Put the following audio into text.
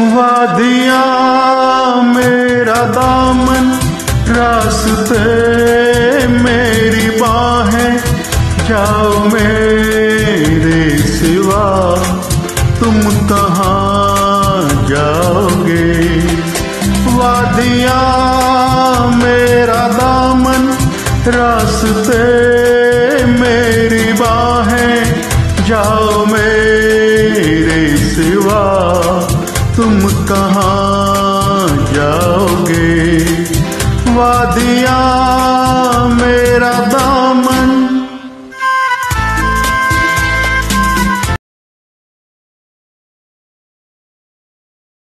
वादिया मेरा दामन, रास्ते मेरी बाहें, जाओ मेरे सिवा, तुम कहाँ जाओगे? वादिया मेरा दामन, रास्ते मेरी बाहें, जाओ मेरे सिवा। तुम कहाँ जाओगे? वादी